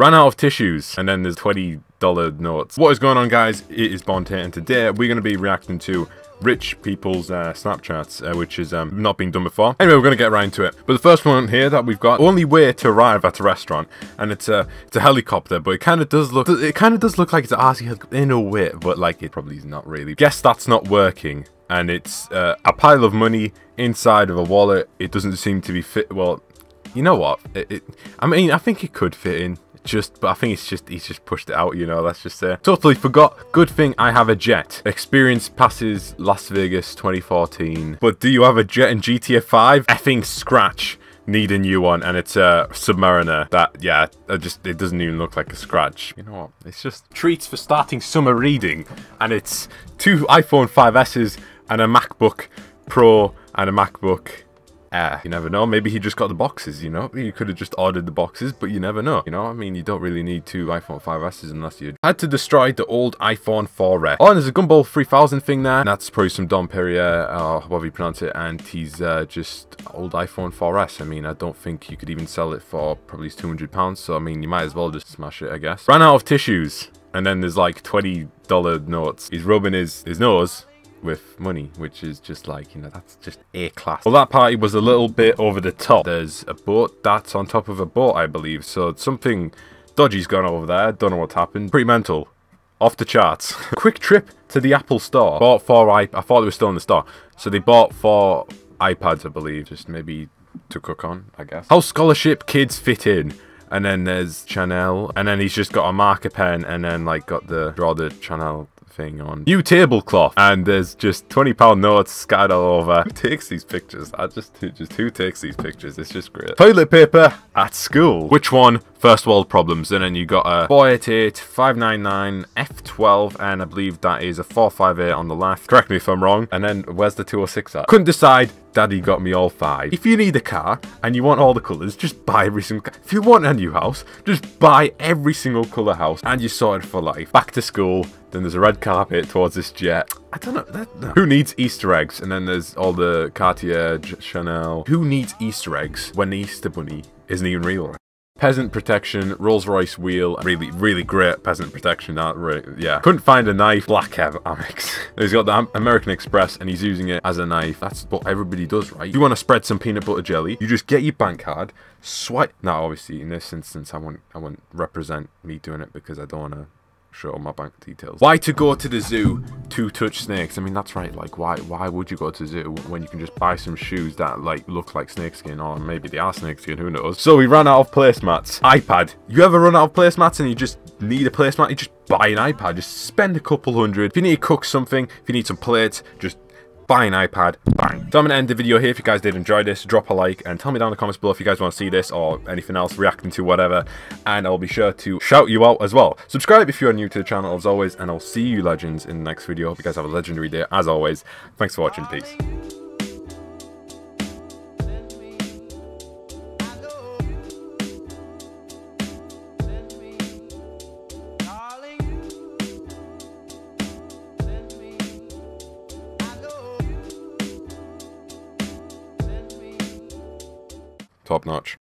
Ran out of tissues, and then there's $20 notes. What is going on, guys? It is Bond here, and today we're going to be reacting to rich people's uh, Snapchats, uh, which is um, not been done before. Anyway, we're going to get right into it. But the first one here that we've got, only way to arrive at a restaurant, and it's a it's a helicopter, but it kind of does look it kind of does look like it's an RC helicopter in a way, but like it probably is not really. Guess that's not working. And it's uh, a pile of money inside of a wallet. It doesn't seem to be fit. Well, you know what? It, it, I mean, I think it could fit in just, but I think it's just, he's just pushed it out, you know, let's just say. Totally forgot. Good thing I have a jet. Experience passes Las Vegas 2014. But do you have a jet in GTA 5? Effing scratch need a new one and it's a submariner that yeah just it doesn't even look like a scratch you know what it's just treats for starting summer reading and it's two iphone 5s's and a macbook pro and a macbook Ah, you never know. Maybe he just got the boxes, you know? You could have just ordered the boxes, but you never know. You know, I mean, you don't really need two iPhone 5Ss unless you had to destroy the old iPhone 4S. Oh, and there's a Gumball 3000 thing there. That's probably some Dom Perrier, or however you pronounce it, and he's uh, just old iPhone 4S. I mean, I don't think you could even sell it for probably 200 pounds, so I mean, you might as well just smash it, I guess. Ran out of tissues, and then there's like $20 notes. He's rubbing his, his nose, with money, which is just like, you know, that's just A class. Well, that party was a little bit over the top. There's a boat that's on top of a boat, I believe. So something dodgy's gone over there. Don't know what's happened. Pretty mental. Off the charts. Quick trip to the Apple store. Bought four I I thought they were still in the store. So they bought four iPads, I believe. Just maybe to cook on, I guess. How scholarship kids fit in and then there's Chanel, and then he's just got a marker pen, and then like got the draw the Chanel thing on. New tablecloth. And there's just 20 pound notes scattered all over. Who takes these pictures? I just just who takes these pictures? It's just great. Toilet paper at school. Which one first world problems and then you got a 488 599 f12 and i believe that is a 458 on the left correct me if i'm wrong and then where's the 206 at couldn't decide Daddy got me all five. If you need a car and you want all the colours, just buy every single car. If you want a new house, just buy every single colour house and you're sorted for life. Back to school, then there's a red carpet towards this jet. I don't know. That, no. Who needs Easter eggs? And then there's all the Cartier, Chanel. Who needs Easter eggs when the Easter Bunny isn't even real? Peasant protection, Rolls Royce wheel, really, really great peasant protection. That really, yeah. Couldn't find a knife. Black Amex. he's got the American Express and he's using it as a knife. That's what everybody does, right? You want to spread some peanut butter jelly? You just get your bank card, swipe. Now, obviously, in this instance, I won't, I won't represent me doing it because I don't want to show my bank details. Why to go to the zoo to touch snakes? I mean, that's right. Like, why why would you go to the zoo when you can just buy some shoes that, like, look like snakeskin? Or maybe they are snakeskin, who knows? So we ran out of placemats. iPad. You ever run out of placemats and you just need a placemat? You just buy an iPad. Just spend a couple hundred. If you need to cook something, if you need some plates, just buy an iPad, bang. So I'm going to end the video here. If you guys did enjoy this, drop a like and tell me down in the comments below if you guys want to see this or anything else reacting to whatever. And I'll be sure to shout you out as well. Subscribe if you're new to the channel as always. And I'll see you legends in the next video. Hope you guys have a legendary day as always. Thanks for watching. Peace. Top notch.